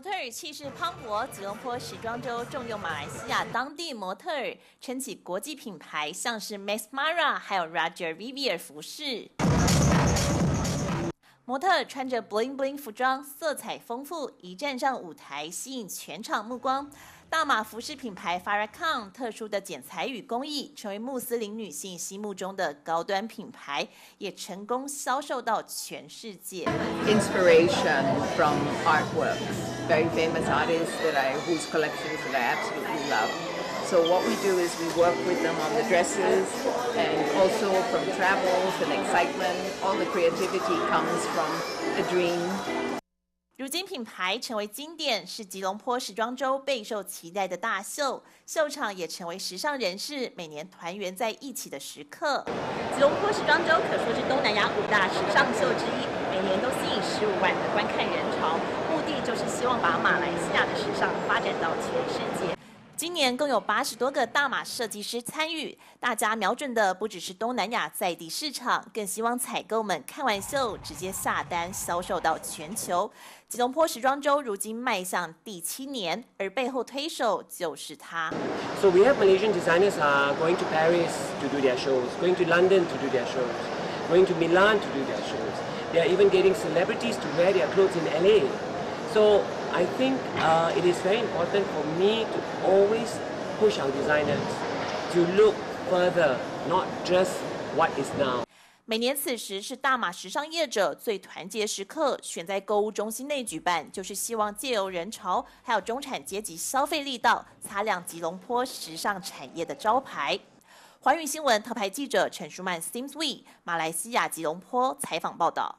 模特儿气势磅礴，吉隆坡时装周重用马来西亚当地模特儿，撑起国际品牌，像是 Max Mara 还有 Roger Vivier 服饰。模特穿着 bling bling 服装，色彩丰富，一站上舞台吸引全场目光。大马服饰品牌 Farrakhan 特殊的剪裁与工艺，成为穆斯林女性心目中的高端品牌，也成功销售到全世界。Inspiration from artworks, very famous artists that I whose collections that I absolutely love. So what we do is we work with them on the dresses and also from travels and excitement. All the creativity comes from a dream. 如今品牌成为经典，是吉隆坡时装周备受期待的大秀。秀场也成为时尚人士每年团圆在一起的时刻。吉隆坡时装周可说是东南亚五大时尚秀之一，每年都吸引十五万的观看人潮，目的就是希望把马来西亚的时尚发展到全世界。今年共有八十多个大马设计师参与，大家瞄准的不只是东南亚在地市场，更希望采购们看完秀直接下单销售到全球。吉隆坡时装周如今迈向第七年，而背后推手就是他。So we have Malaysian designers are going to Paris to do their shows, going to London to do their shows, going to Milan to do their shows. They are even getting celebrities to wear their clothes in LA. So I think uh, it is very important for me to always push our designers to look further, not just what is now. 每年此时是大马时尚业者最团结时刻，选在购物中心内举办，就是希望借由人潮，还有中产阶级消费力道，擦亮吉隆坡时尚产业的招牌。华语新闻特派记者陈淑曼 s t e a m s w e 马来西亚吉隆坡采访报道。